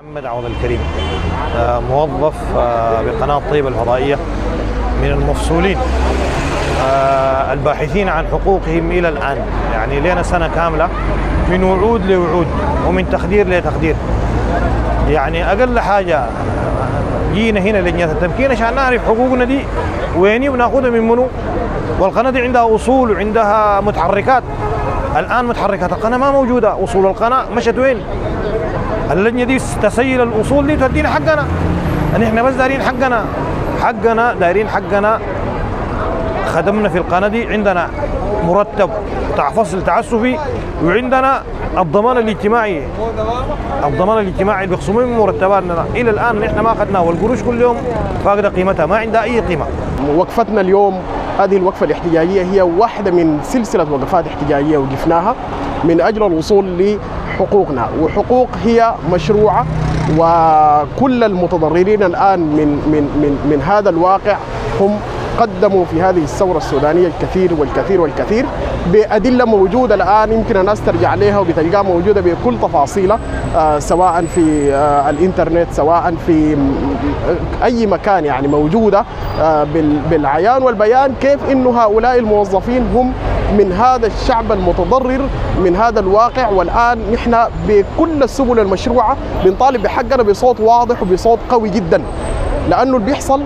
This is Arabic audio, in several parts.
محمد عوض الكريم آه، موظف آه، بقناة طيبة الفضائية من المفصولين. آه، الباحثين عن حقوقهم إلى الآن يعني لنا سنة كاملة من وعود لوعود ومن تخدير لتخدير. يعني أقل حاجة جينا هنا لجنة التمكين عشان نعرف حقوقنا دي وين وناخذها من منو؟ والقناة دي عندها أصول وعندها متحركات. الآن متحركات القناة ما موجودة أصول القناة مشت وين؟ اللجنه دي تسيل الأصول دي تدينا حقنا؟ أن إحنا بس دايرين حقنا. حقنا دايرين حقنا. خدمنا في القناة دي عندنا مرتب بتاع فصل تعسفي وعندنا الضمان الاجتماعي. الضمان الاجتماعي بيخصموا من مرتباتنا. إلى الآن نحن ما أخذناه. والقروش كل يوم فاقدة قيمتها. ما عندها أي قيمة. وقفتنا اليوم هذه الوقفة الاحتجاجية هي واحدة من سلسلة وقفات احتجاجية وقفناها من أجل الوصول لحقوقنا وحقوق هي مشروعة وكل المتضررين الآن من, من, من, من هذا الواقع هم قدموا في هذه الثورة السودانية الكثير والكثير والكثير بأدلة موجودة الآن يمكن الناس ترجع لها وبتلقاها موجودة بكل تفاصيلها آه سواء في آه الإنترنت سواء في أي مكان يعني موجودة آه بالعيان والبيان كيف إنه هؤلاء الموظفين هم من هذا الشعب المتضرر من هذا الواقع. والآن نحن بكل السبل المشروعة بنطالب بحقنا بصوت واضح وبصوت قوي جدا. لأنه اللي بيحصل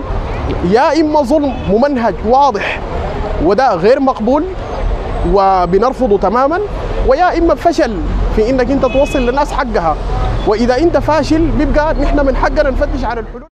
يا إما ظلم ممنهج واضح وده غير مقبول وبنرفضه تماما ويا إما فشل في إنك أنت توصل للناس حقها. وإذا أنت فاشل بيبقى نحن من حقنا نفتش على الحلول